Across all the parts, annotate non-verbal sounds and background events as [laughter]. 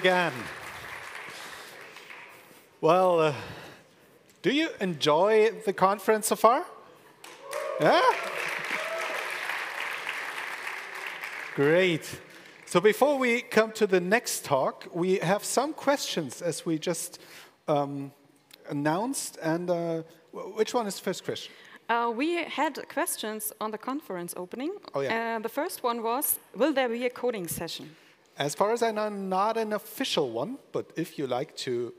Again. Well, uh, do you enjoy the conference so far? Yeah? Great. So before we come to the next talk, we have some questions as we just um, announced. And uh, which one is the first question? Uh, we had questions on the conference opening. Oh, yeah. Uh, the first one was, will there be a coding session? As far as I know, not an official one, but if you like to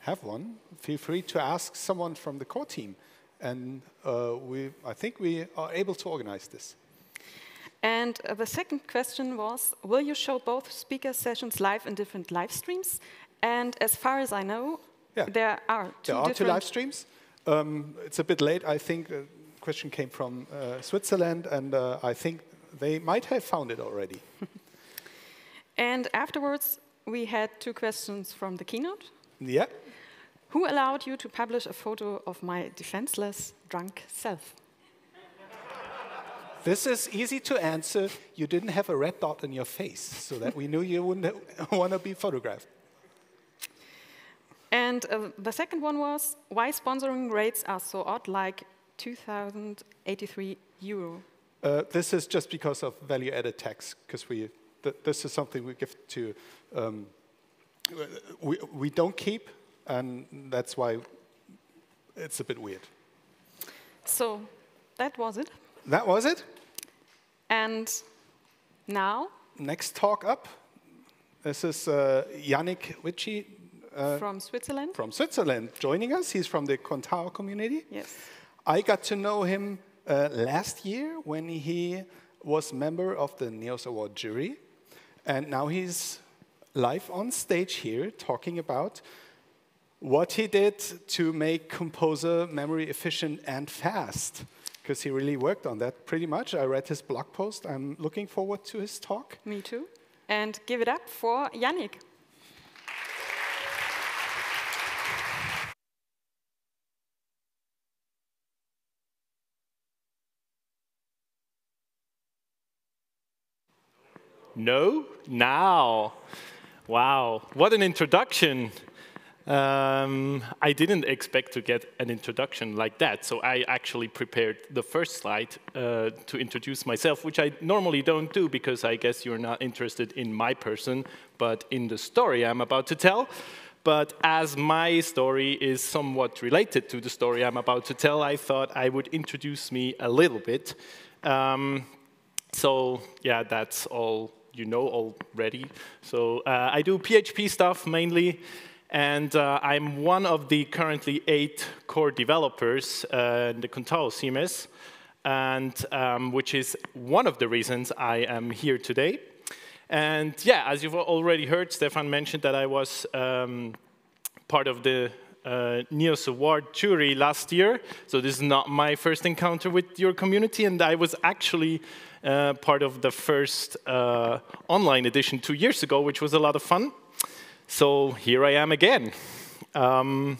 have one, feel free to ask someone from the core team. And uh, we, I think we are able to organize this. And uh, the second question was, will you show both speaker sessions live in different live streams? And as far as I know, Yeah. there are two There are two live streams. Um, it's a bit late. I think the question came from uh, Switzerland, and uh, I think they might have found it already. [laughs] And afterwards, we had two questions from the keynote. Yeah. Who allowed you to publish a photo of my defenseless, drunk self? This is easy to answer. You didn't have a red dot on your face, so that we knew you wouldn't [laughs] want to be photographed. And uh, the second one was why sponsoring rates are so odd, like 2,083 euro. Uh, this is just because of value-added tax, because we th this is something we give to um, we we don't keep, and that's why it's a bit weird. So that was it. That was it. And now, Next talk up. This is uh, Yannick Witschi from Switzerland. from Switzerland joining us. He's from the Contao community. Yes. I got to know him uh, last year when he was member of the NEOS Award jury. And now he's live on stage here talking about what he did to make Composer memory efficient and fast. Because he really worked on that pretty much. I read his blog post. I'm looking forward to his talk. Me too. And give it up for Yannick. No, now. Wow, what an introduction. Um, I didn't expect to get an introduction like that, so I actually prepared the first slide uh, to introduce myself, which I normally don't do because I guess you're not interested in my person, but in the story I'm about to tell. But as my story is somewhat related to the story I'm about to tell, I thought I would introduce me a little bit. Um, so yeah, that's all you know already. So uh, I do PHP stuff mainly, and uh, I'm one of the currently eight core developers uh, in the Contao CMS, and um, which is one of the reasons I am here today. And yeah, as you've already heard, Stefan mentioned that I was um, part of the uh, NEOS Award jury last year. So this is not my first encounter with your community, and I was actually part of the first uh, online edition two years ago, which was a lot of fun. So here I am again. Um,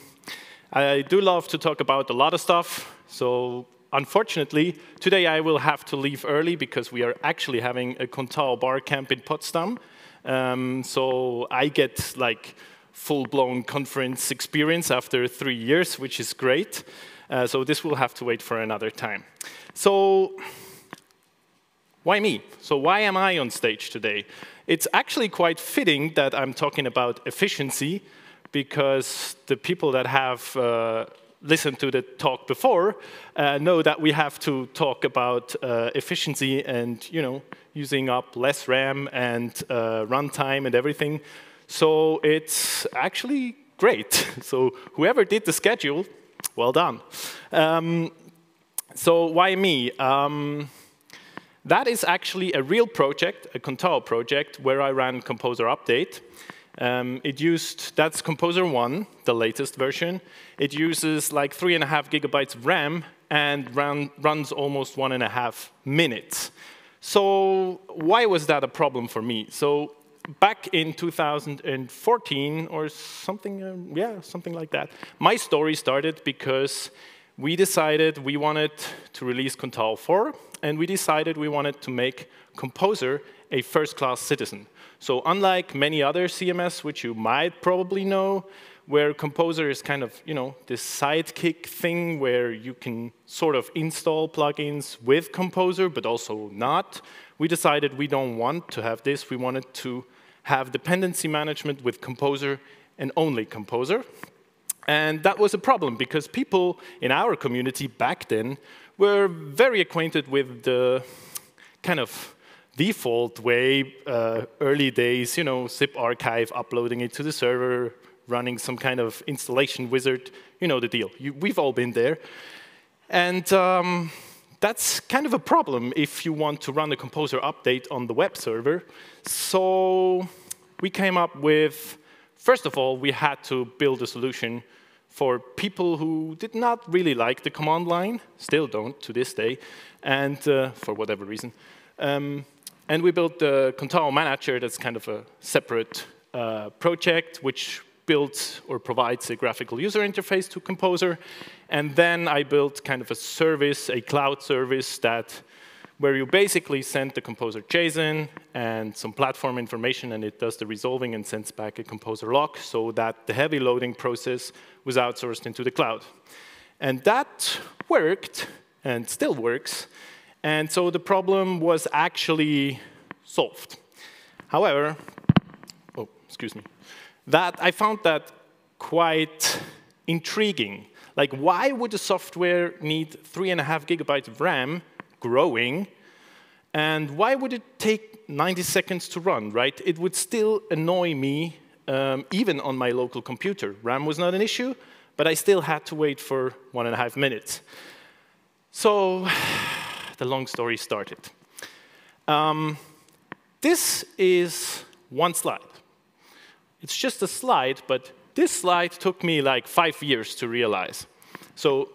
I do love to talk about a lot of stuff. So unfortunately, today I will have to leave early because we are actually having a Contao bar camp in Potsdam. Um, so I get like full-blown conference experience after three years, which is great. Uh, so this will have to wait for another time. So why me? So why am I on stage today? It's actually quite fitting that I'm talking about efficiency because the people that have uh, listened to the talk before uh, know that we have to talk about uh, efficiency and you know using up less RAM and uh, runtime and everything. So it's actually great. [laughs] So whoever did the schedule, well done. Um, so why me? Um, that is actually a real project, a Contao project, where I ran Composer Update. Um, it used, that's Composer 1, the latest version. It uses like three and a half gigabytes of RAM and run, runs almost one and a half minutes. So why was that a problem for me? So back in 2014 or something, um, yeah, something like that, my story started because we decided we wanted to release Contao 4, and we decided we wanted to make Composer a first-class citizen. So unlike many other CMS, which you might probably know, where Composer is kind of, you know, this sidekick thing where you can sort of install plugins with Composer, but also not. We decided we don't want to have this. We wanted to have dependency management with Composer and only Composer. And that was a problem because people in our community back then were very acquainted with the kind of default way, uh, early days, you know, zip archive, uploading it to the server, running some kind of installation wizard. You know the deal. You, we've all been there. And um, that's kind of a problem if you want to run a Composer update on the web server. So we came up with, first of all, we had to build a solution for people who did not really like the command line, still don't to this day, and uh, for whatever reason. Um, and we built the Contao Manager that's kind of a separate uh, project, which builds or provides a graphical user interface to Composer. And then I built kind of a service, a cloud service that where you basically send the Composer JSON and some platform information, and it does the resolving and sends back a Composer lock so that the heavy loading process was outsourced into the cloud. And that worked, and still works, and so the problem was actually solved. However, oh, excuse me, that I found that quite intriguing. Like, why would the software need three and a half gigabytes of RAM growing? And why would it take 90 seconds to run, right? It would still annoy me, um, even on my local computer. RAM was not an issue, but I still had to wait for one and a half minutes. So [sighs] the long story started. Um, this is one slide. It's just a slide, but this slide took me like five years to realize. So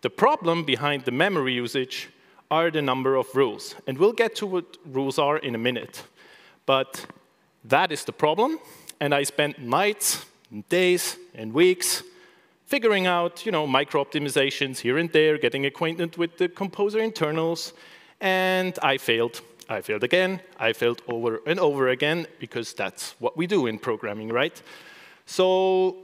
the problem behind the memory usage are the number of rules. And we'll get to what rules are in a minute. But that is the problem. And I spent nights, and days, and weeks figuring out you know, micro optimizations here and there, getting acquainted with the composer internals. And I failed. I failed again. I failed over and over again because that's what we do in programming, right? So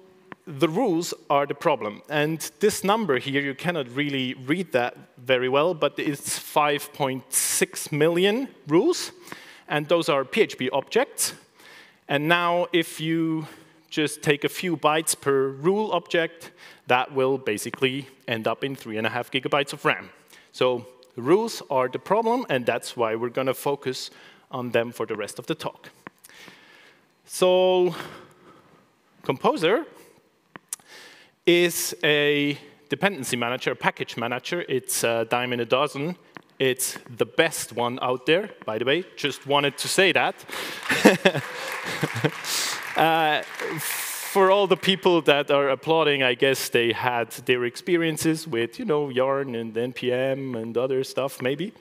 the rules are the problem. And this number here, you cannot really read that very well, but it's 5.6 million rules. And those are PHP objects. And now if you just take a few bytes per rule object, that will basically end up in three and a half gigabytes of RAM. So rules are the problem, and that's why we're going to focus on them for the rest of the talk. So Composer is a dependency manager, a package manager. It's a dime in a dozen. It's the best one out there, by the way. Just wanted to say that. [laughs] uh, for all the people that are applauding, I guess they had their experiences with, you know, Yarn and NPM and other stuff, maybe.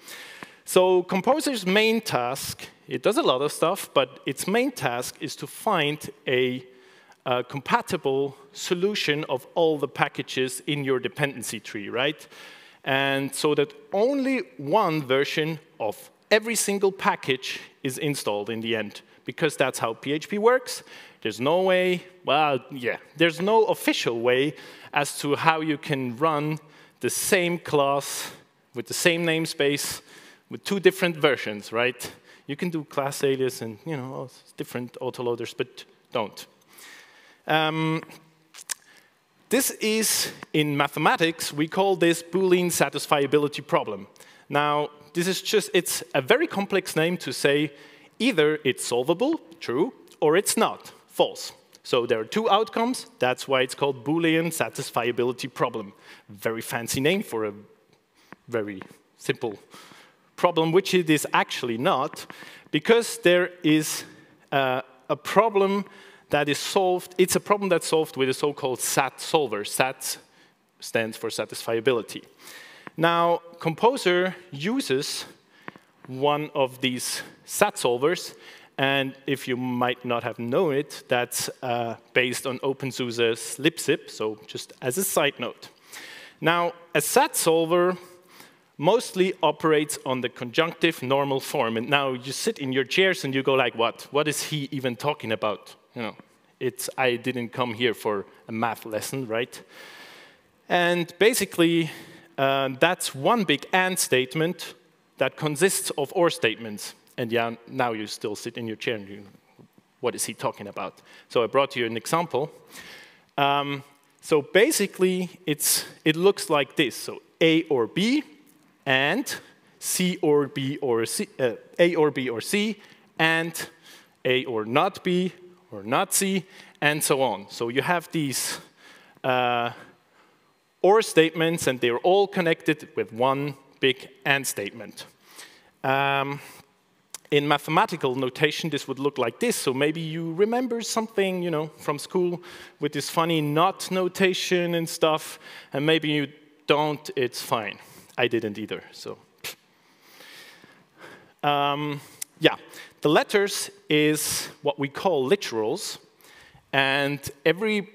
So Composer's main task, it does a lot of stuff, but its main task is to find a uh, compatible solution of all the packages in your dependency tree, right? And so that only one version of every single package is installed in the end, because that's how PHP works. There's no way, well, yeah, there's no official way as to how you can run the same class with the same namespace with two different versions, right? You can do class alias and, you know, different autoloaders, but don't. Um, this is, in mathematics, we call this Boolean satisfiability problem. Now, this is just, it's a very complex name to say either it's solvable, true, or it's not, false. So there are two outcomes. That's why it's called Boolean satisfiability problem. Very fancy name for a very simple problem, which it is actually not, because there is uh, a problem that is solved, it's a problem that's solved with a so-called SAT solver. SAT stands for satisfiability. Now, Composer uses one of these SAT solvers, and if you might not have known it, that's uh, based on OpenSUSE's libsolv, so just as a side note. Now, a SAT solver mostly operates on the conjunctive normal form. And now you sit in your chairs and you go like, what? What is he even talking about? You know, it's, I didn't come here for a math lesson, right? And basically, uh, that's one big and statement that consists of or statements. And yeah, now you still sit in your chair and you, what is he talking about? So I brought you an example. Um, so basically, it's, it looks like this. So A or B, and C or B or C, uh, A or B or C, and A or not B or Nazi, and so on. So you have these uh, or statements, and they're all connected with one big and statement. Um, in mathematical notation, this would look like this. So maybe you remember something, you know, from school with this funny not notation and stuff, and maybe you don't, it's fine. I didn't either, so. Um, yeah, the letters is what we call literals, and every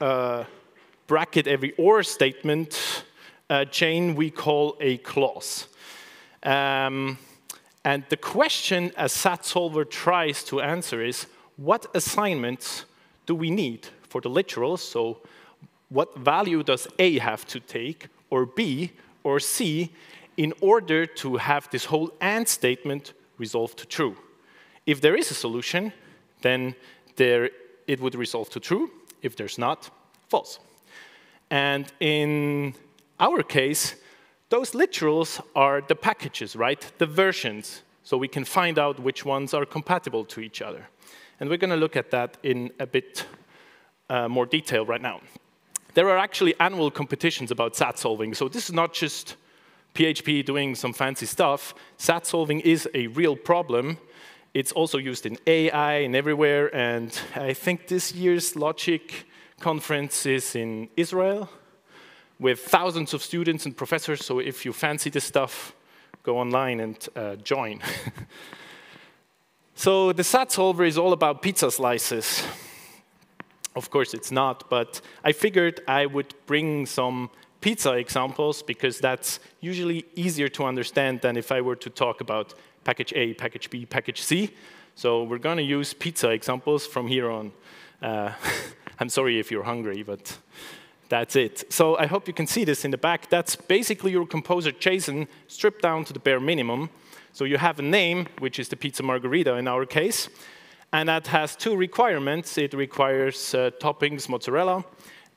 uh, bracket, every or statement uh, chain we call a clause. Um, and the question a SAT solver tries to answer is, what assignments do we need for the literals? So what value does A have to take, or B, or C, in order to have this whole AND statement resolved to true? If there is a solution, then there, it would resolve to true. If there's not, false. And in our case, those literals are the packages, right? The versions, so we can find out which ones are compatible to each other. And we're going to look at that in a bit uh, more detail right now. There are actually annual competitions about SAT solving, so this is not just PHP doing some fancy stuff. SAT solving is a real problem. It's also used in AI and everywhere, and I think this year's Logic conference is in Israel, with thousands of students and professors, so if you fancy this stuff, go online and uh, join. [laughs] so the SAT solver is all about pizza slices. Of course it's not, but I figured I would bring some pizza examples because that's usually easier to understand than if I were to talk about package A, package B, package C. So we're going to use pizza examples from here on. Uh, [laughs] I'm sorry if you're hungry, but that's it. So I hope you can see this in the back. That's basically your composer JSON stripped down to the bare minimum. So you have a name, which is the pizza margherita in our case, and that has two requirements. It requires uh, toppings mozzarella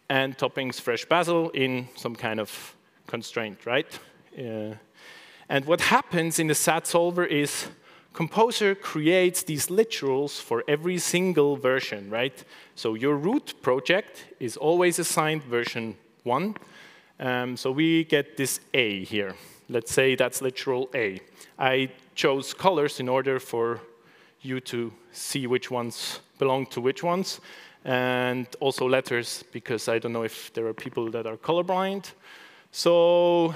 and toppings fresh basil in some kind of constraint, right? Uh, and what happens in the SAT solver is Composer creates these literals for every single version, right? So your root project is always assigned version 1. Um, so we get this A here. Let's say that's literal A. I chose colors in order for you to see which ones belong to which ones, and also letters, because I don't know if there are people that are colorblind. So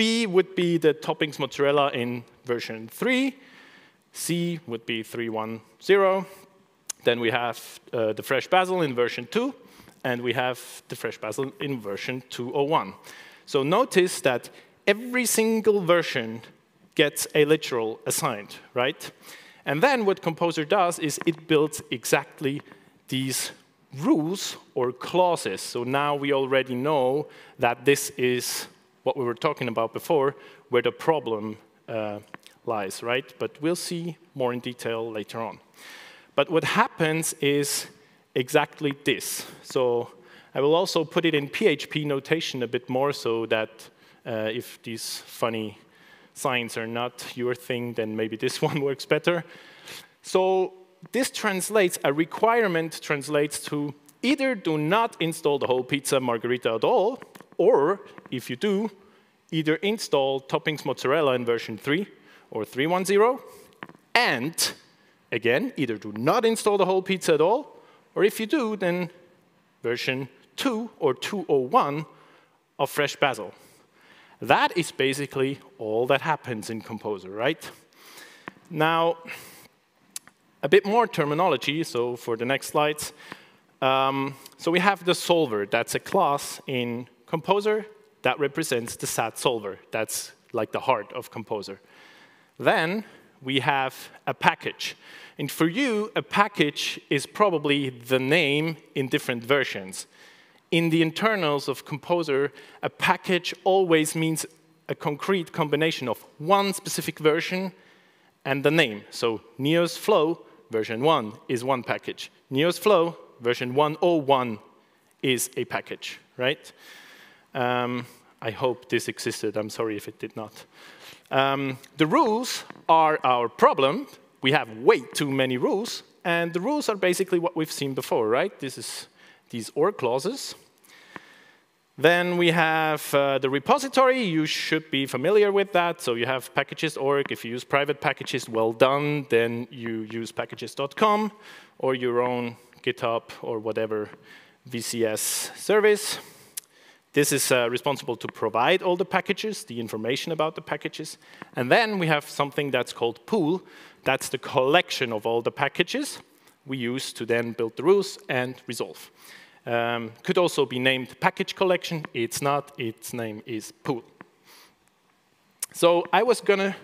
B would be the toppings mozzarella in version 3. C would be 310. Then we have uh, the fresh basil in version 2, and we have the fresh basil in version 201. So notice that every single version gets a literal assigned, right? And then what Composer does is it builds exactly these rules or clauses. So now we already know that this is what we were talking about before, where the problem uh, lies, right? But we'll see more in detail later on. But what happens is exactly this. So I will also put it in PHP notation a bit more so that uh, if these funny signs are not your thing, then maybe this [laughs] one works better. So this translates, a requirement translates to either do not install the whole pizza margherita at all, or if you do, either install toppings mozzarella in version 3 or 310. And again, either do not install the whole pizza at all, or if you do, then version 2 or 201 of fresh basil. That is basically all that happens in Composer, right? Now, a bit more terminology, so for the next slides. Um, so we have the solver. That's a class in Composer that represents the SAT solver. That's like the heart of Composer. Then we have a package. And for you, a package is probably the name in different versions. In the internals of Composer, a package always means a concrete combination of one specific version and the name. So Neos Flow version 1 is one package. Neos Flow version 101 is a package, right? Um, I hope this existed. I'm sorry if it did not. Um, the rules are our problem. We have way too many rules, and the rules are basically what we've seen before, right? This is these OR clauses. Then we have uh, the repository. You should be familiar with that. So you have packagist.org. If you use private packages, well done. Then you use packagist.com or your own GitHub or whatever VCS service. This is uh, responsible to provide all the packages, the information about the packages. And then we have something that's called pool. That's the collection of all the packages we use to then build the rules and resolve. Um, could also be named package collection. It's not. Its name is pool. So I was going to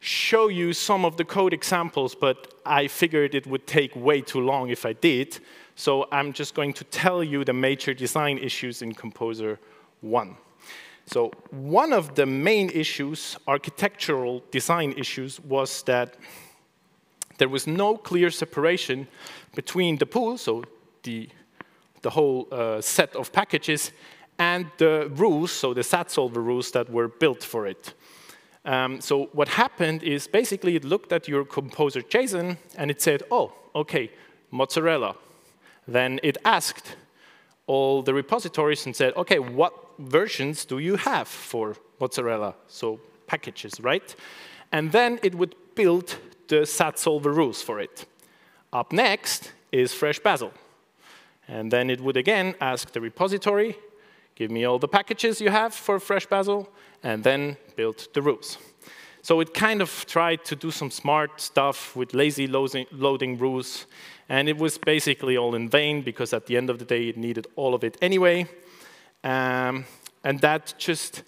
show you some of the code examples, but I figured it would take way too long if I did. So I'm just going to tell you the major design issues in Composer 1. So one of the main issues, architectural design issues, was that there was no clear separation between the pool, so the, the whole uh, set of packages, and the rules, so the SAT solver rules that were built for it. Um, so what happened is basically it looked at your composer JSON and it said, oh, okay, mozzarella, then it asked all the repositories and said, okay, what versions do you have for mozzarella? So packages, right? And then it would build the SAT solver rules for it. Up next is fresh basil. And then it would again ask the repository, give me all the packages you have for fresh basil, and then build the rules. So it kind of tried to do some smart stuff with lazy loading rules and it was basically all in vain because at the end of the day, it needed all of it anyway. Um, and that just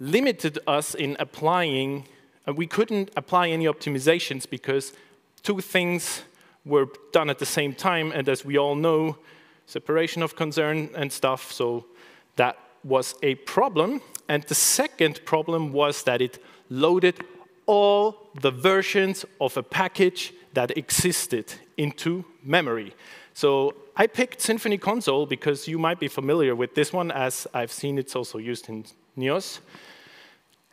limited us in applying, uh, we couldn't apply any optimizations because two things were done at the same time. And as we all know, separation of concern and stuff, so that was a problem. And the second problem was that it loaded all the versions of a package that existed into memory. So I picked Symfony Console because you might be familiar with this one, as I've seen it's also used in Neos.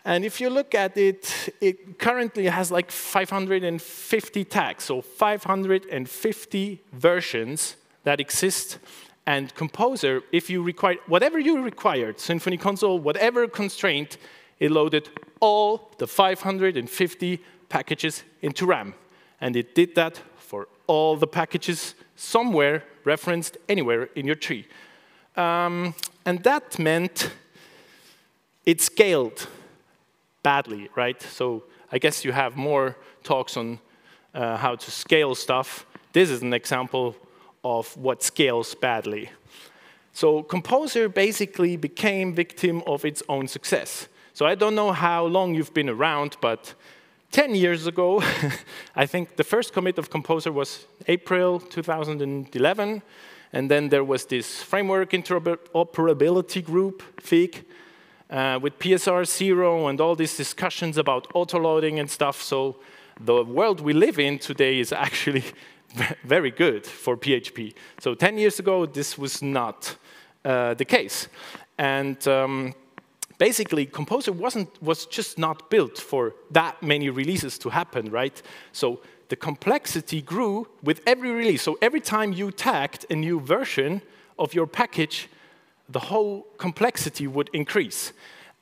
And if you look at it, it currently has like 550 tags, so 550 versions that exist. And Composer, if you require, whatever you required, Symfony Console, whatever constraint, it loaded all the 550 packages into RAM. And it did that for all the packages somewhere referenced anywhere in your tree. Um, and that meant it scaled badly, right? So I guess you have more talks on uh, how to scale stuff. This is an example of what scales badly. So Composer basically became victim of its own success. So I don't know how long you've been around, but 10 years ago, [laughs] I think the first commit of Composer was April 2011. And then there was this framework interoperability group, FIG, uh, with PSR zero and all these discussions about autoloading and stuff. So the world we live in today is [laughs] actually [laughs] very good for PHP. So 10 years ago, this was not uh, the case. And um, basically, Composer wasn't, was just not built for that many releases to happen, right? So the complexity grew with every release. So every time you tagged a new version of your package, the whole complexity would increase.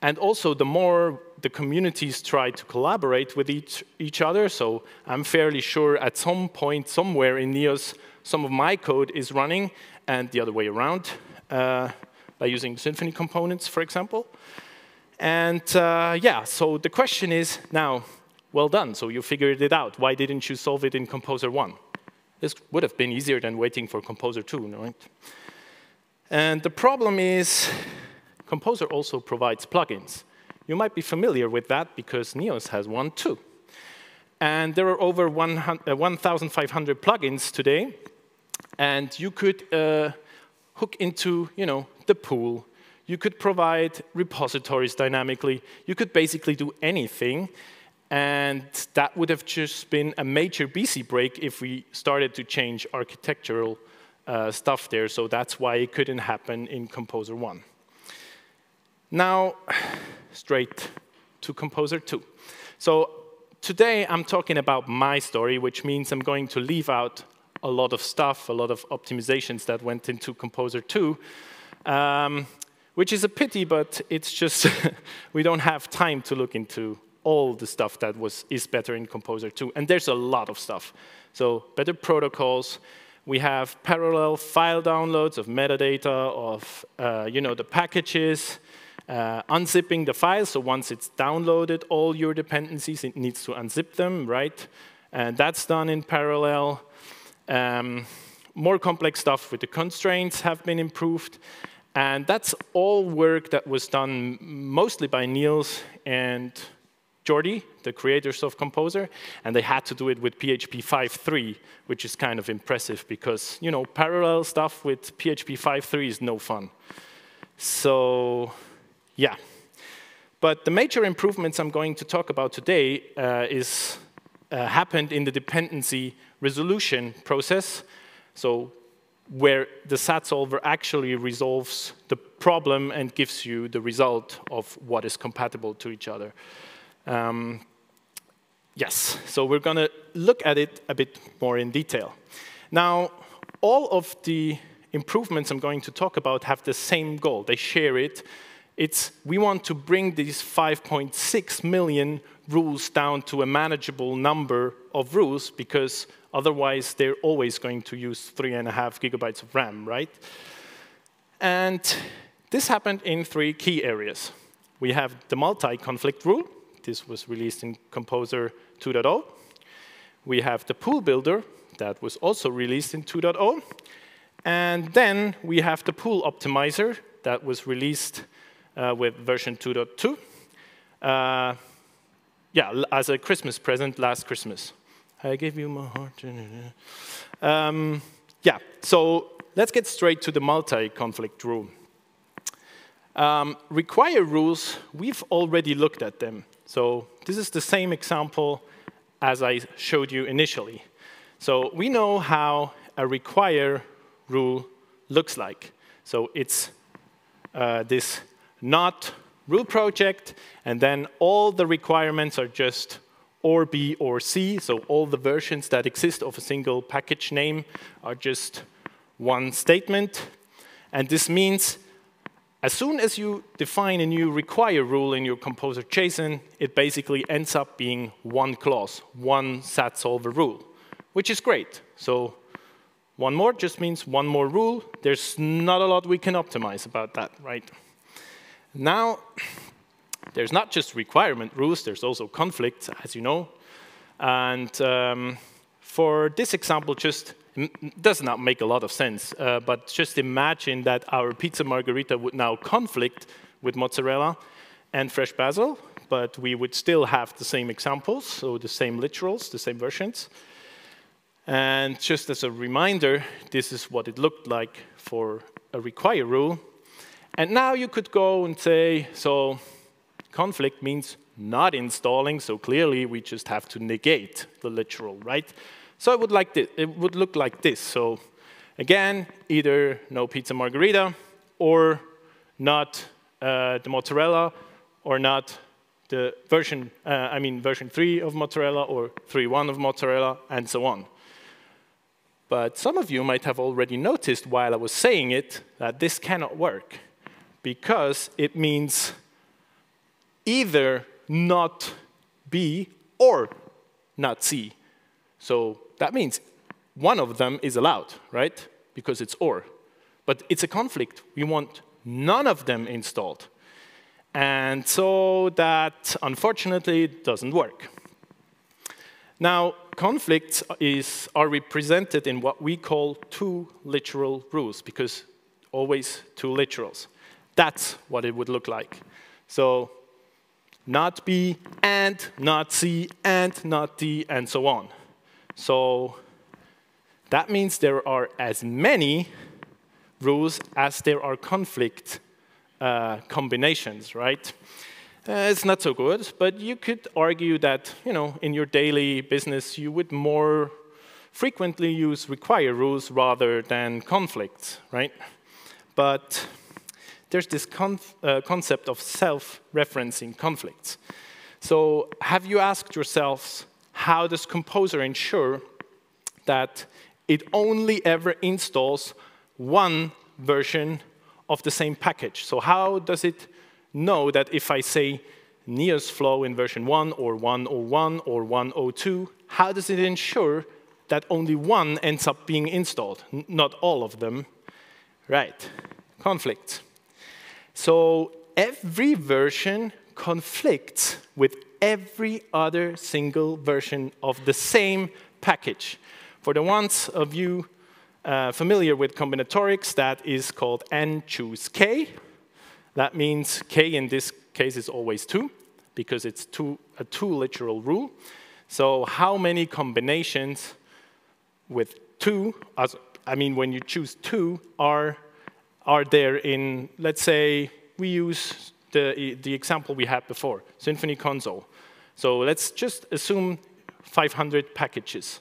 And also, the more the communities try to collaborate with each, each other, so I'm fairly sure at some point, somewhere in Neos, some of my code is running, and the other way around. Uh, by using Symfony components, for example. And uh, yeah, so the question is now, well done, so you figured it out. Why didn't you solve it in Composer 1? This would have been easier than waiting for Composer 2, right? And the problem is, Composer also provides plugins. You might be familiar with that because Neos has one too. And there are over 1,500 uh, plugins today. And you could uh, hook into you know, the pool. You could provide repositories dynamically. You could basically do anything. And that would have just been a major BC break if we started to change architectural uh, stuff there. So that's why it couldn't happen in Composer 1. Now, [sighs] straight to Composer 2. So today I'm talking about my story, which means I'm going to leave out a lot of stuff, a lot of optimizations that went into Composer 2, um, which is a pity, but it's just [laughs] we don't have time to look into all the stuff that was is better in Composer 2. And there's a lot of stuff. So better protocols. We have parallel file downloads of metadata, of uh, you know, the packages, uh, unzipping the file, so once it's downloaded all your dependencies, it needs to unzip them, right? And that's done in parallel. Um, more complex stuff with the constraints have been improved. And that's all work that was done mostly by Nils and Jordi, the creators of Composer, and they had to do it with PHP 5.3, which is kind of impressive because, you know, parallel stuff with PHP 5.3 is no fun. So yeah. But the major improvements I'm going to talk about today uh, is uh, happened in the dependency resolution process. So where the SAT solver actually resolves the problem and gives you the result of what is compatible to each other. Um, yes, so we're going to look at it a bit more in detail. Now, all of the improvements I'm going to talk about have the same goal. They share it, it's we want to bring these 5.6 million rules down to a manageable number of rules because otherwise they're always going to use three and a half gigabytes of RAM, right? And this happened in three key areas. We have the multi-conflict rule. This was released in Composer 2.0. We have the pool builder that was also released in 2.0. And then we have the pool optimizer that was released uh, with version 2.2. Uh, yeah, as a Christmas present last Christmas. I gave you my heart. Um, yeah, so let's get straight to the multi-conflict rule. Um, require rules, we've already looked at them. So this is the same example as I showed you initially. So we know how a require rule looks like. So it's uh, this not rule project, and then all the requirements are just or B or C, so all the versions that exist of a single package name are just one statement. And this means as soon as you define a new require rule in your composer JSON, it basically ends up being one clause, one SAT solver rule, which is great. So one more just means one more rule. There's not a lot we can optimize about that, right? Now, there's not just requirement rules, there's also conflicts, as you know. And um, for this example, just does not make a lot of sense, uh, but just imagine that our pizza margherita would now conflict with mozzarella and fresh basil, but we would still have the same examples, so the same literals, the same versions. And just as a reminder, this is what it looked like for a require rule. And now you could go and say, so conflict means not installing, so clearly we just have to negate the literal, right? So it would, like it would look like this. So again, either no pizza margherita, or not uh, the mozzarella, or not the version, uh, I mean version 3 of mozzarella, or 3.1 of mozzarella, and so on. But some of you might have already noticed while I was saying it that this cannot work because it means either not B or not C. So that means one of them is allowed, right? Because it's or. But it's a conflict. We want none of them installed. And so that, unfortunately, doesn't work. Now, conflicts is, are represented in what we call two literal rules, because always two literals. That's what it would look like. So not B, and not C, and not D, and so on. So that means there are as many rules as there are conflict uh, combinations, right? Uh, it's not so good, but you could argue that, you know, in your daily business, you would more frequently use require rules rather than conflicts, right? But there's this uh, concept of self-referencing conflicts. So have you asked yourselves, how does Composer ensure that it only ever installs one version of the same package? So how does it know that if I say Neos flow in version 1 or 101 or 102, how does it ensure that only one ends up being installed, not all of them? Right, conflicts. So every version conflicts with every other single version of the same package. For the ones of you uh, familiar with combinatorics, that is called n choose k. That means k in this case is always 2, because it's two, a two literal rule. So how many combinations with 2, I mean when you choose 2, are are there in, let's say, we use the, the example we had before, Symfony console. So let's just assume 500 packages.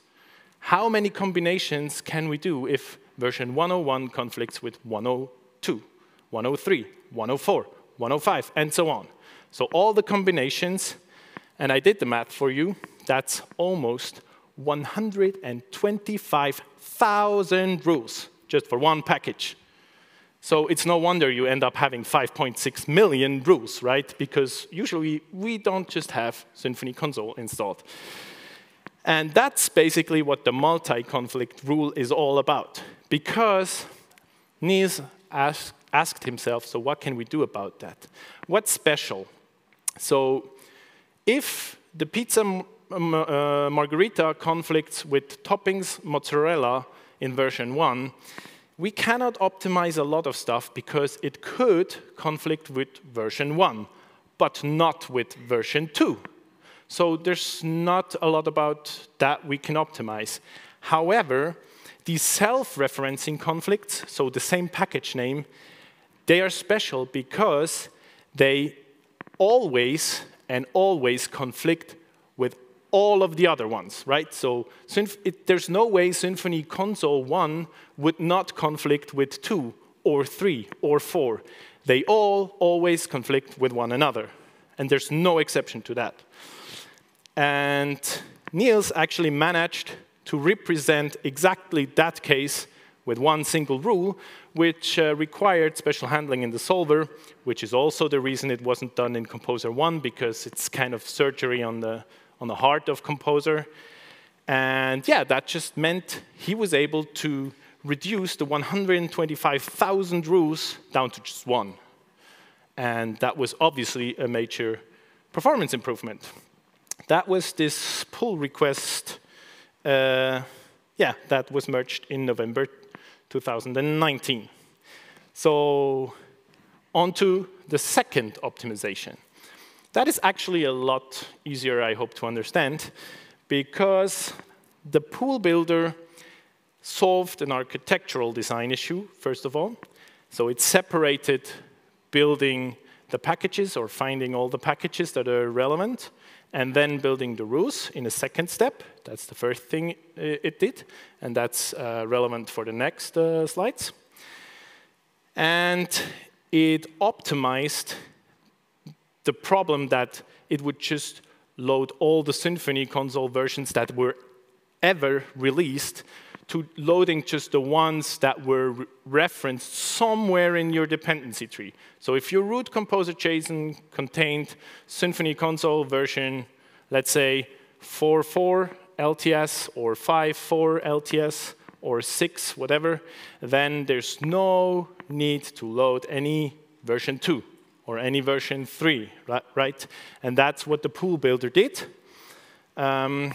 How many combinations can we do if version 101 conflicts with 102, 103, 104, 105, and so on? So all the combinations, and I did the math for you, that's almost 125,000 rules just for one package. So it's no wonder you end up having 5.6 million rules, right? Because usually we don't just have Symfony console installed. And that's basically what the multi-conflict rule is all about. Because Nils asked, asked himself, so what can we do about that? What's special? So if the pizza uh, margherita conflicts with toppings mozzarella in version 1, we cannot optimize a lot of stuff because it could conflict with version 1, but not with version 2. So there's not a lot about that we can optimize. However, these self-referencing conflicts, so the same package name, they are special because they always and always conflict all of the other ones, right? So it, there's no way Symfony Console 1 would not conflict with 2 or 3 or 4. They all always conflict with one another. And there's no exception to that. And Nils actually managed to represent exactly that case with one single rule, which uh, required special handling in the solver, which is also the reason it wasn't done in Composer 1, because it's kind of surgery on the on the heart of Composer. And yeah, that just meant he was able to reduce the 125,000 rules down to just one. And that was obviously a major performance improvement. That was this pull request, uh, yeah, that was merged in November 2019. So on to the second optimization. That is actually a lot easier, I hope, to understand, because the pool builder solved an architectural design issue, first of all. So it separated building the packages or finding all the packages that are relevant, and then building the rules in a second step. That's the first thing it did, and that's uh, relevant for the next uh, slides. And it optimized the problem that it would just load all the Symfony console versions that were ever released to loading just the ones that were re referenced somewhere in your dependency tree. So if your root composer JSON contained Symfony console version, let's say 4.4 LTS or 5.4 LTS or 6, whatever, then there's no need to load any version 2 or any version 3, right? And that's what the pool builder did. Um,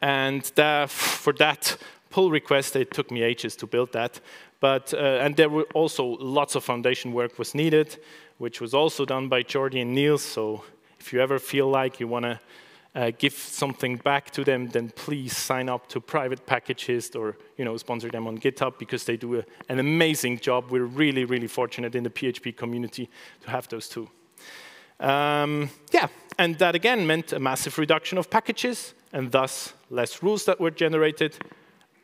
and for that pull request, it took me ages to build that. But, uh, and there were also lots of foundation work was needed, which was also done by Jordi and Nils, so If you ever feel like you want to uh, give something back to them, then please sign up to Private Packagist or you know sponsor them on GitHub because they do a, an amazing job. We're really, really fortunate in the PHP community to have those two. Um, yeah, and that again meant a massive reduction of packages and thus less rules that were generated,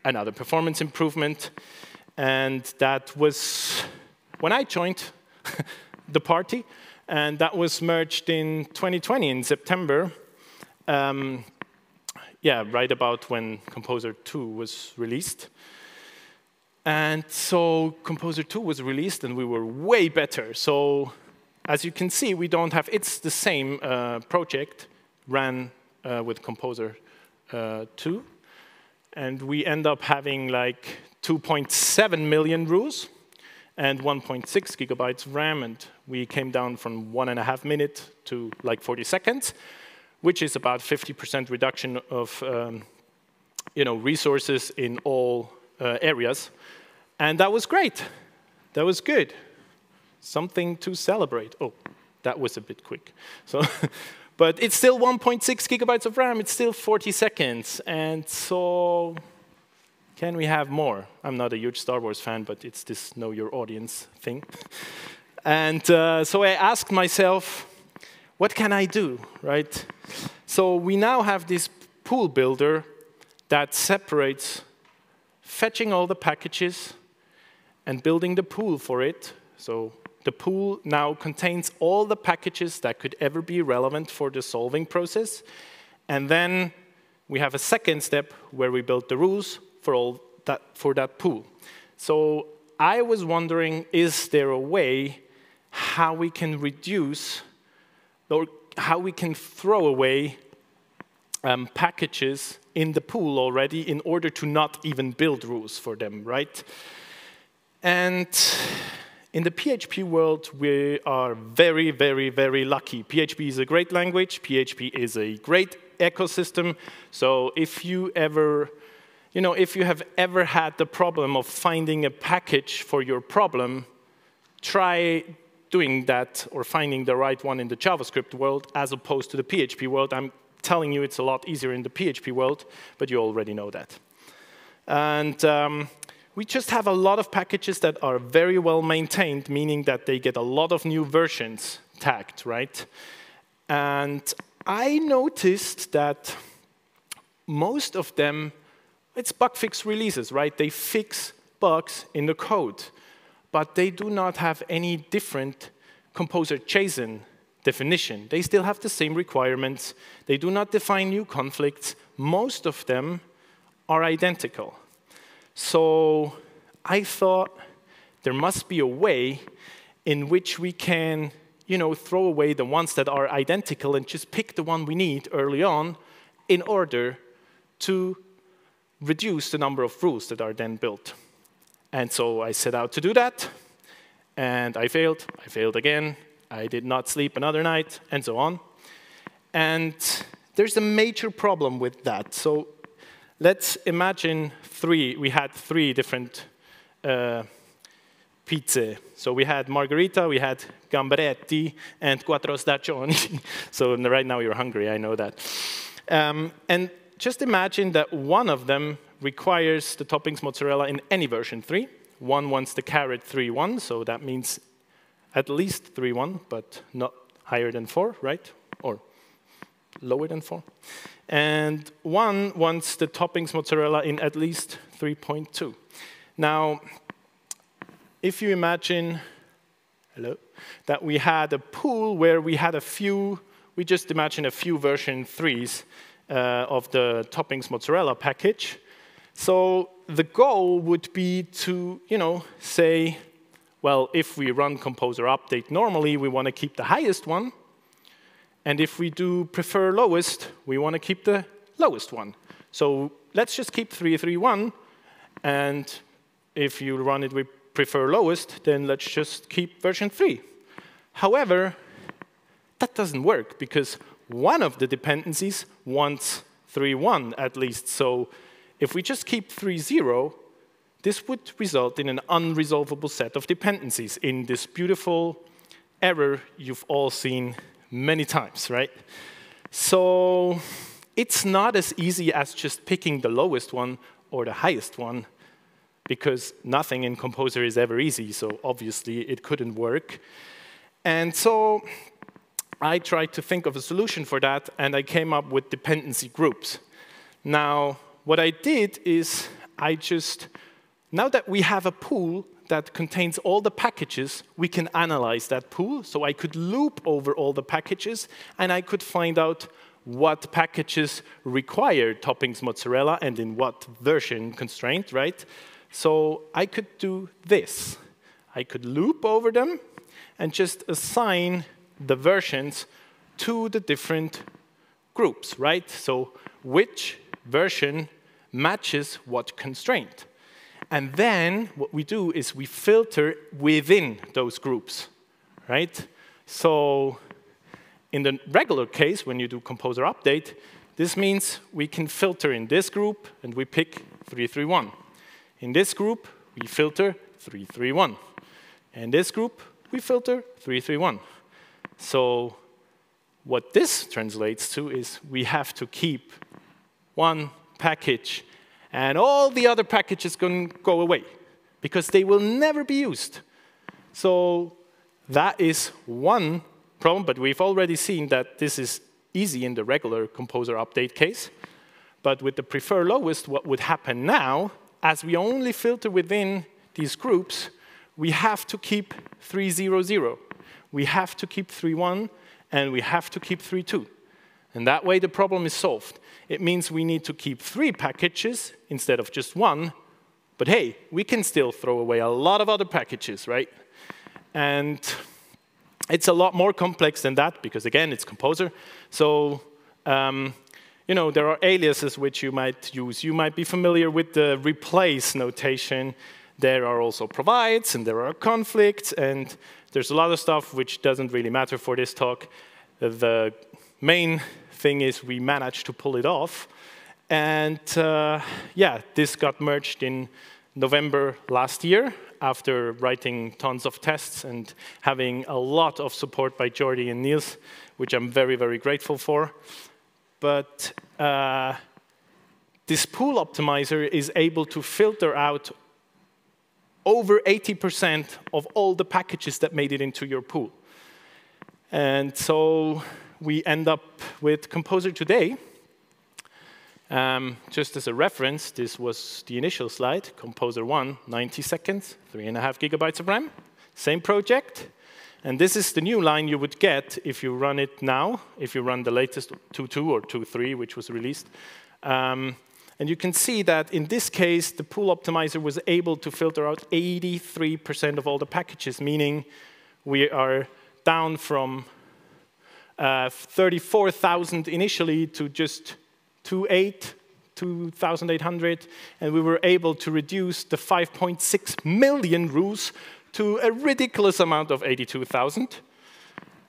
another performance improvement. And that was when I joined [laughs] the party, and that was merged in 2020 in September. Um, yeah, right about when Composer 2 was released. And so Composer 2 was released, and we were way better. So as you can see, we don't have, it's the same uh, project ran uh, with Composer uh, 2. And we end up having like 2.7 million rules and 1.6 gigabytes RAM. And we came down from one and a half minute to like 40 seconds, which is about 50% reduction of um, you know, resources in all uh, areas. And that was great. That was good something to celebrate. Oh, that was a bit quick. So, [laughs] but it's still 1.6 gigabytes of RAM. It's still 40 seconds. And so can we have more? I'm not a huge Star Wars fan, but it's this know your audience thing. [laughs] and uh, so I asked myself, what can I do, right? So we now have this pool builder that separates fetching all the packages and building the pool for it. So the pool now contains all the packages that could ever be relevant for the solving process. And then we have a second step where we build the rules for, all that, for that pool. So I was wondering, is there a way how we can reduce or how we can throw away um, packages in the pool already in order to not even build rules for them, right? And in the PHP world, we are very, very, very lucky. PHP is a great language. PHP is a great ecosystem. So if you ever, you know, if you have ever had the problem of finding a package for your problem, try doing that or finding the right one in the JavaScript world as opposed to the PHP world. I'm telling you it's a lot easier in the PHP world, but you already know that. And um, we just have a lot of packages that are very well maintained, meaning that they get a lot of new versions tagged, right? And I noticed that most of them, it's bug fix releases, right? They fix bugs in the code, but they do not have any different composer JSON definition. They still have the same requirements. They do not define new conflicts. Most of them are identical. So I thought there must be a way in which we can you know, throw away the ones that are identical and just pick the one we need early on in order to reduce the number of rules that are then built. And so I set out to do that, and I failed, I failed again, I did not sleep another night, and so on. And there's a major problem with that. So let's imagine three, we had three different uh, pizza. So we had margherita, we had gambaretti, and quattro stagioni. [laughs] so right now you're hungry, I know that. Um, and just imagine that one of them requires the toppings mozzarella in any version 3. One wants the caret 3.1, so that means at least 3.1, but not higher than 4, right? Or lower than 4. And one wants the toppings mozzarella in at least 3.2. Now, if you imagine, hello, that we had a pool where we had a few, we just imagine a few version 3s uh, of the toppings mozzarella package. So the goal would be to, you know, say, well, if we run composer update normally, we want to keep the highest one. And if we do prefer lowest, we want to keep the lowest one. So let's just keep 331. And if you run it with prefer lowest, then let's just keep version 3. However, that doesn't work because one of the dependencies wants 3.1 at least. So if we just keep 3.0, 0, this would result in an unresolvable set of dependencies in this beautiful error you've all seen many times, right? So it's not as easy as just picking the lowest one or the highest one because nothing in Composer is ever easy, so obviously it couldn't work. And so I tried to think of a solution for that, and I came up with dependency groups. Now, what I did is I just, now that we have a pool that contains all the packages, we can analyze that pool. So I could loop over all the packages, and I could find out what packages require toppings mozzarella and in what version constraint, right? So I could do this. I could loop over them and just assign the versions to the different groups, right? So which version matches what constraint? And then what we do is we filter within those groups, right? So in the regular case, when you do composer update, this means we can filter in this group and we pick 331. In this group, we filter 331. In this group, we filter 331. So what this translates to is we have to keep one package and all the other packages can go away because they will never be used. So that is one problem, but we've already seen that this is easy in the regular composer update case. But with the prefer lowest, what would happen now, as we only filter within these groups, we have to keep 300. We have to keep 31, and we have to keep 32. And that way the problem is solved. It means we need to keep three packages instead of just one, but hey, we can still throw away a lot of other packages, right? And it's a lot more complex than that because, again, it's Composer. So, um, you know, there are aliases which you might use. You might be familiar with the replace notation. There are also provides, and there are conflicts, and there's a lot of stuff which doesn't really matter for this talk. The main thing is we managed to pull it off. And uh, yeah, this got merged in November last year after writing tons of tests and having a lot of support by Jordi and Nils, which I'm very, very grateful for. But uh, this pool optimizer is able to filter out over 80% of all the packages that made it into your pool. And so we end up with Composer today. Um, just as a reference, this was the initial slide, Composer 1, 90 seconds, three and a half gigabytes of RAM, same project. And this is the new line you would get if you run it now, if you run the latest 2.2 or 2.3, which was released. Um, and you can see that in this case, the pool optimizer was able to filter out 83% of all the packages, meaning we are down from uh, 34,000 initially to just 2.8, 2,800, and we were able to reduce the 5.6 million rows to a ridiculous amount of 82,000.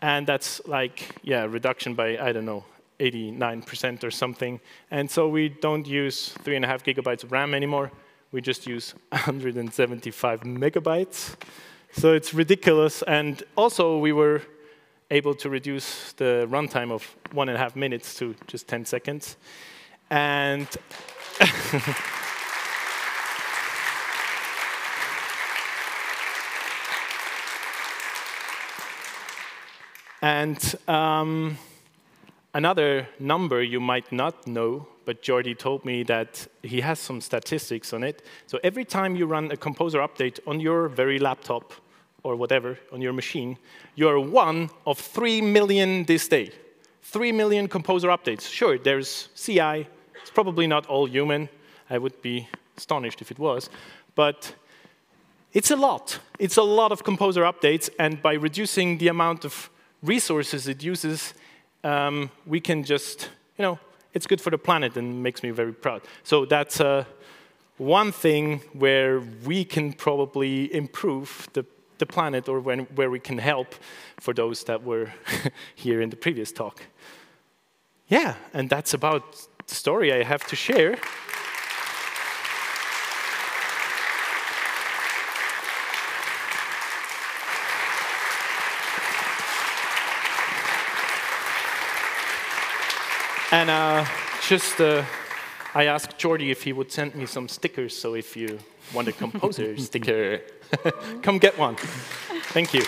And that's like, yeah, reduction by, I don't know, 89% or something. And so we don't use three and a half gigabytes of RAM anymore. We just use 175 megabytes. So it's ridiculous. And also we were able to reduce the runtime of one and a half minutes to just 10 seconds. And [laughs] And um, another number you might not know, but Jordi told me that he has some statistics on it. So every time you run a composer update on your very laptop, or whatever on your machine, you're one of 3 million this day. 3 million composer updates. Sure, there's CI. It's probably not all human. I would be astonished if it was. But it's a lot. It's a lot of composer updates. And by reducing the amount of resources it uses, um, we can just, you know, it's good for the planet and makes me very proud. So that's uh, one thing where we can probably improve the the planet or when, where we can help for those that were [laughs] here in the previous talk. Yeah, and that's about the story I have to share. And uh, just, uh, I asked Jordi if he would send me some stickers. So if you want a composer [laughs] sticker, [laughs] come get one. Thank you.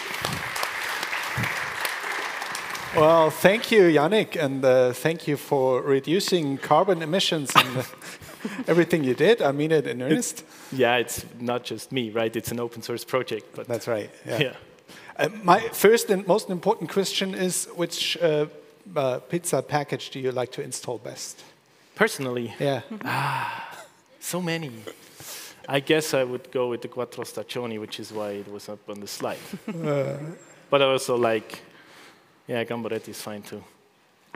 Well, thank you, Yannick, and uh, thank you for reducing carbon emissions and [laughs] everything you did. I mean it in earnest. Yeah, it's not just me, right? It's an open source project, but That's right. Yeah. yeah. Uh, my first and most important question is which uh, uh, pizza package do you like to install best? Personally, Yeah. so many. I guess I would go with the Quattro Stagioni, which is why it was up on the slide. [laughs] but I also like, yeah, Gambaretti is fine too.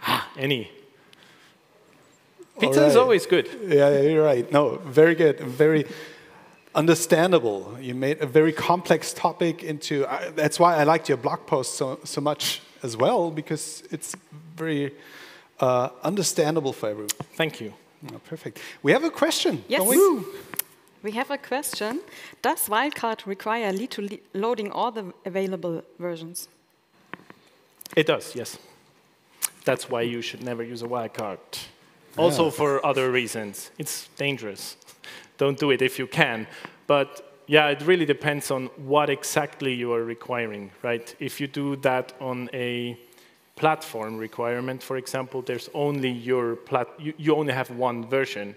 Ah, any. Pizza is always good. Yeah, you're right. No, very good. Very understandable. You made a very complex topic into. Uh, that's why I liked your blog post so, so much as well, because it's very uh, understandable for everyone. Thank you. Oh, perfect. We have a question. Yes. we? We have a question. Does Wildcard require lead to lead loading all the available versions? It does, yes. That's why you should never use a wildcard. Also for other reasons. It's dangerous. Don't do it if you can. But yeah, it really depends on what exactly you are requiring, right? If you do that on a platform requirement, for example, there's only your plat you, you only have one version,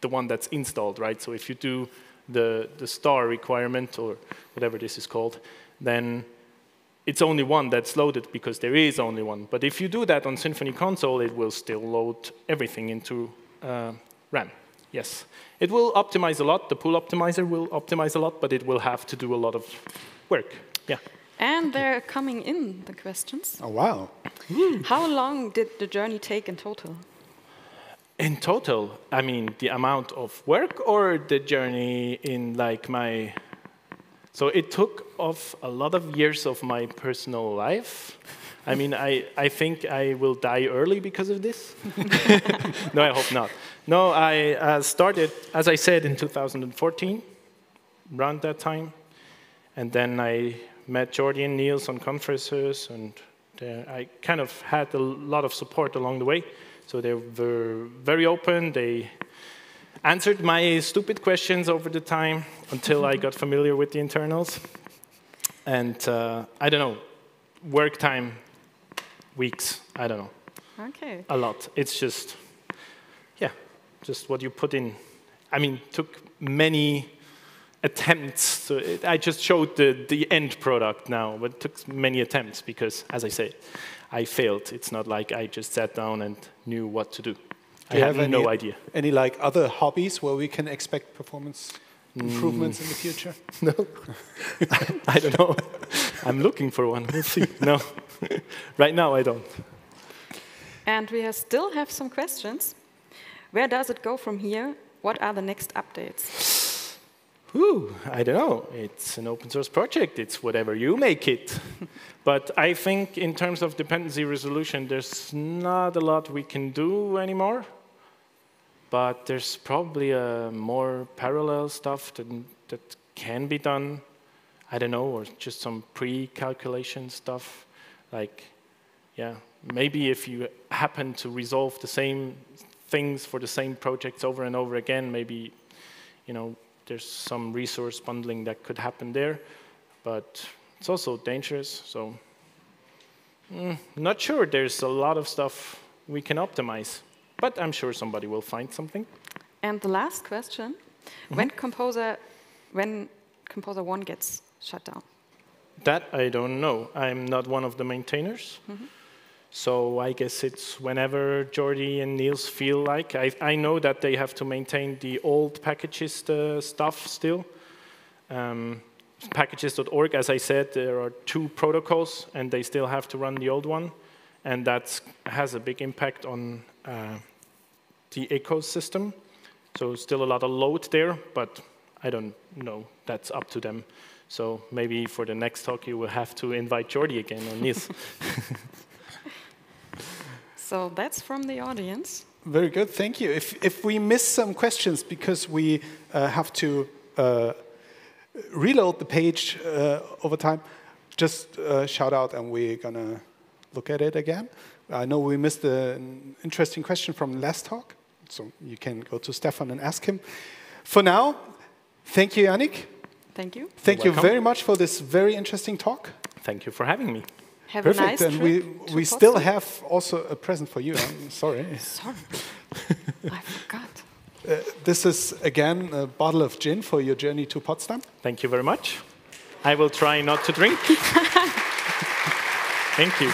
the one that's installed, right? So if you do the, the star requirement or whatever this is called, then it's only one that's loaded because there is only one. But if you do that on Symfony console, it will still load everything into uh, RAM. Yes. It will optimize a lot. The pool optimizer will optimize a lot, but it will have to do a lot of work. Yeah. And they're coming in, the questions. Oh, wow. How long did the journey take in total? In total, I mean, the amount of work or the journey in like my. So it took off a lot of years of my personal life. I mean, I, I think I will die early because of this. [laughs] no, I hope not. No, I uh, started, as I said, in 2014, around that time. And then I met Jordi and Nils on conferences, and I kind of had a lot of support along the way. So they were very open. They answered my stupid questions over the time until I got familiar with the internals. And uh, I don't know, work time, weeks, I don't know, Okay. a lot. It's just, yeah, just what you put in. I mean, took many attempts. So it, I just showed the, the end product now, but it took many attempts because, as I said, I failed. It's not like I just sat down and knew what to do. I Do you had have no idea. Any like other hobbies where we can expect performance improvements in the mm. future? [laughs] No, [laughs] I don't know. I'm looking for one. We'll see. No, [laughs] right now I don't. And we have- still have some questions. Where does it go from here? What are the next updates? Whew, I don't know. It's an open source project. It's whatever you make it. [laughs] but I think in terms of dependency resolution, there's not a lot we can do anymore. But there's probably uh, more parallel stuff that, that can be done. I don't know, or just some pre-calculation stuff. Like, yeah, maybe if you happen to resolve the same things for the same projects over and over again, maybe, you know, there's some resource bundling that could happen there, but it's also dangerous. So, mm, not sure. There's a lot of stuff we can optimize, but I'm sure somebody will find something. And the last question: When Composer, when Composer One gets shut down? That I don't know. I'm not one of the maintainers. So I guess it's whenever Jordi and Nils feel like. I, I know that they have to maintain the old packages uh, stuff still. Um, packagist.org, as I said, there are two protocols, and they still have to run the old one, and that has a big impact on uh, the ecosystem. So still a lot of load there, but I don't know. That's up to them. So maybe for the next talk, you will have to invite Jordi again or Nils. [laughs] So that's from the audience. Very good, thank you. If, if we miss some questions because we uh, have to uh, reload the page uh, over time, just uh, shout out and we're gonna look at it again. I know we missed an interesting question from last talk, so you can go to Stefan and ask him. For now, thank you, Yannick. Thank you. Thank you welcome. very much for this very interesting talk. Thank you for having me. Have a Perfect. nice and we, trip to we still Potsdam. have also a present for you. I'm [laughs] sorry. Sorry, [laughs] I forgot. Uh, this is again a bottle of gin for your journey to Potsdam. Thank you very much. I will try not to drink. [laughs] Thank you.